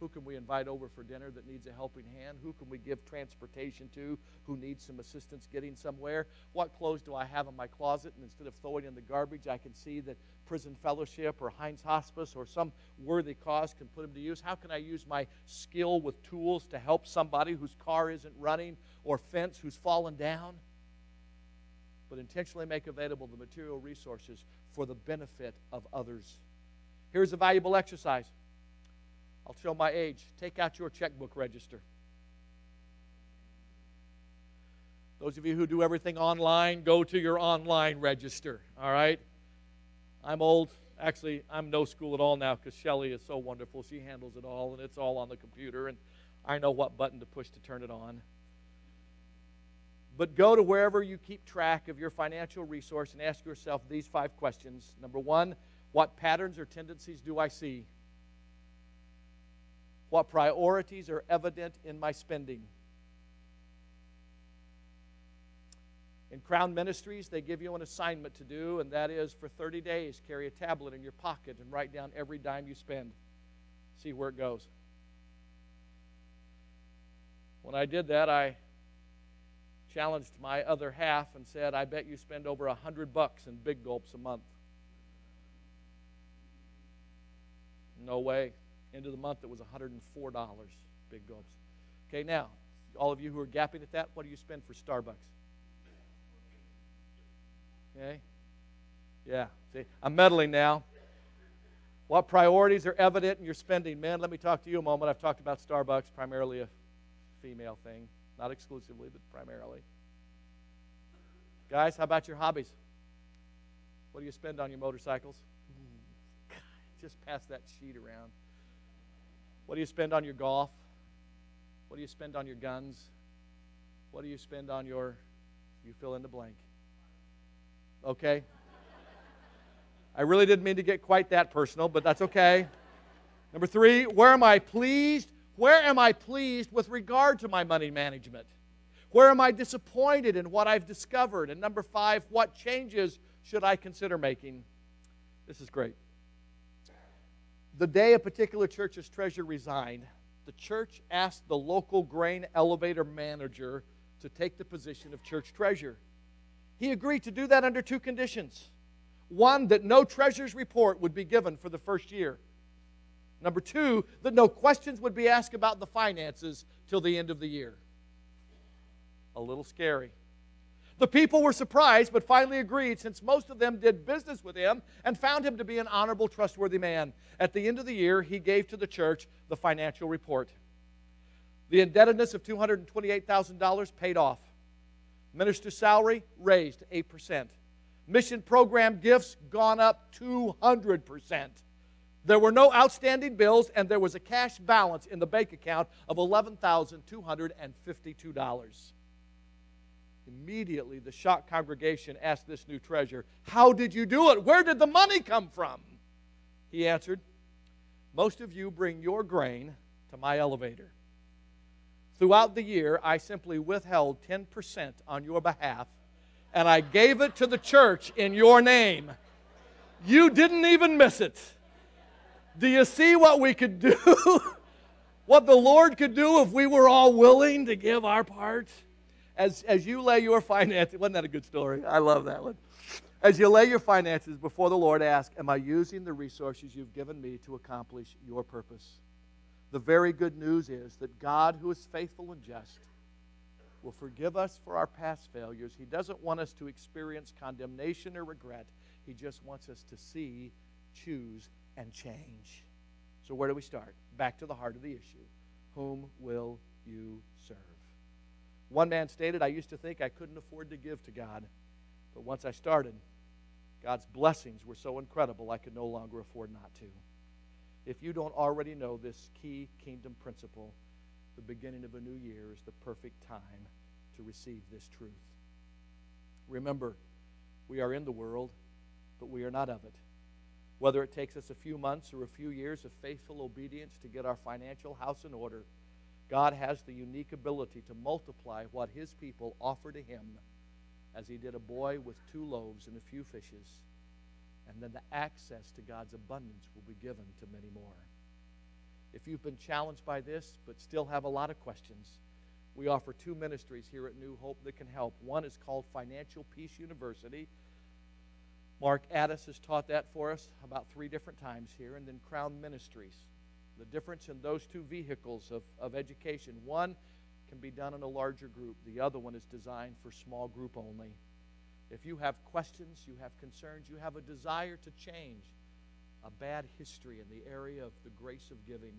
Who can we invite over for dinner that needs a helping hand? Who can we give transportation to who needs some assistance getting somewhere? What clothes do I have in my closet? And instead of throwing in the garbage, I can see that Prison Fellowship or Hinds Hospice or some worthy cause can put them to use. How can I use my skill with tools to help somebody whose car isn't running or fence who's fallen down? but intentionally make available the material resources for the benefit of others. Here's a valuable exercise. I'll show my age. Take out your checkbook register. Those of you who do everything online, go to your online register, all right? I'm old. Actually, I'm no school at all now because Shelly is so wonderful. She handles it all, and it's all on the computer, and I know what button to push to turn it on. But go to wherever you keep track of your financial resource and ask yourself these five questions. Number one, what patterns or tendencies do I see? What priorities are evident in my spending? In Crown Ministries, they give you an assignment to do, and that is for 30 days, carry a tablet in your pocket and write down every dime you spend. See where it goes. When I did that, I challenged my other half and said, I bet you spend over a hundred bucks in big gulps a month. No way. End of the month, it was $104 big gulps. Okay, now, all of you who are gapping at that, what do you spend for Starbucks? Okay? Yeah, see, I'm meddling now. What priorities are evident in your spending? Men, let me talk to you a moment. I've talked about Starbucks, primarily a female thing. Not exclusively, but primarily. Guys, how about your hobbies? What do you spend on your motorcycles? Just pass that sheet around. What do you spend on your golf? What do you spend on your guns? What do you spend on your, you fill in the blank. Okay? I really didn't mean to get quite that personal, but that's okay. Number three, where am I pleased where am I pleased with regard to my money management? Where am I disappointed in what I've discovered? And number five, what changes should I consider making? This is great. The day a particular church's treasurer resigned, the church asked the local grain elevator manager to take the position of church treasurer. He agreed to do that under two conditions. One, that no treasurer's report would be given for the first year. Number two, that no questions would be asked about the finances till the end of the year. A little scary. The people were surprised, but finally agreed since most of them did business with him and found him to be an honorable, trustworthy man. At the end of the year, he gave to the church the financial report. The indebtedness of $228,000 paid off. Minister's salary raised 8%. Mission program gifts gone up 200%. There were no outstanding bills, and there was a cash balance in the bank account of $11,252. Immediately, the shocked congregation asked this new treasurer, How did you do it? Where did the money come from? He answered, Most of you bring your grain to my elevator. Throughout the year, I simply withheld 10% on your behalf, and I gave it to the church in your name. You didn't even miss it. Do you see what we could do? what the Lord could do if we were all willing to give our part? As, as you lay your finances, wasn't that a good story? I love that one. As you lay your finances before the Lord, ask, Am I using the resources you've given me to accomplish your purpose? The very good news is that God, who is faithful and just, will forgive us for our past failures. He doesn't want us to experience condemnation or regret. He just wants us to see, choose, and change. So, where do we start? Back to the heart of the issue. Whom will you serve? One man stated, I used to think I couldn't afford to give to God, but once I started, God's blessings were so incredible I could no longer afford not to. If you don't already know this key kingdom principle, the beginning of a new year is the perfect time to receive this truth. Remember, we are in the world, but we are not of it. Whether it takes us a few months or a few years of faithful obedience to get our financial house in order, God has the unique ability to multiply what His people offer to Him as he did a boy with two loaves and a few fishes. And then the access to God's abundance will be given to many more. If you've been challenged by this but still have a lot of questions, we offer two ministries here at New Hope that can help. One is called Financial Peace University. Mark Addis has taught that for us about three different times here, and then Crown Ministries. The difference in those two vehicles of, of education one can be done in a larger group, the other one is designed for small group only. If you have questions, you have concerns, you have a desire to change a bad history in the area of the grace of giving,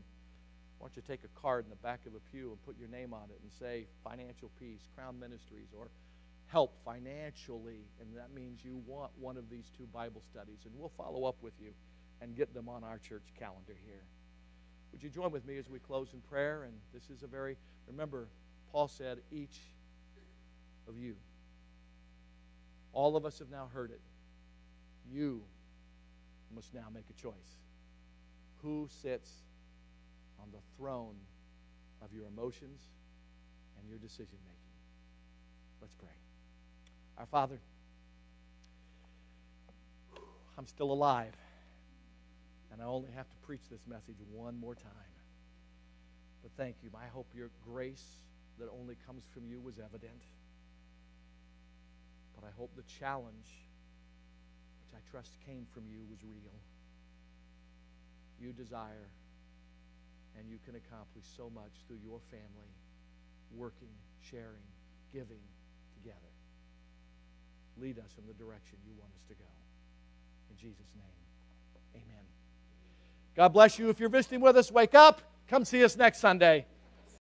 why don't you take a card in the back of a pew and put your name on it and say Financial Peace, Crown Ministries, or help financially, and that means you want one of these two Bible studies, and we'll follow up with you and get them on our church calendar here. Would you join with me as we close in prayer? And this is a very, remember, Paul said, each of you. All of us have now heard it. You must now make a choice. Who sits on the throne of your emotions and your decision making? Let's pray. Our Father, I'm still alive, and I only have to preach this message one more time. But thank you. I hope your grace that only comes from you was evident. But I hope the challenge, which I trust came from you, was real. You desire and you can accomplish so much through your family, working, sharing, giving together. Lead us in the direction you want us to go. In Jesus' name, amen. God bless you. If you're visiting with us, wake up. Come see us next Sunday.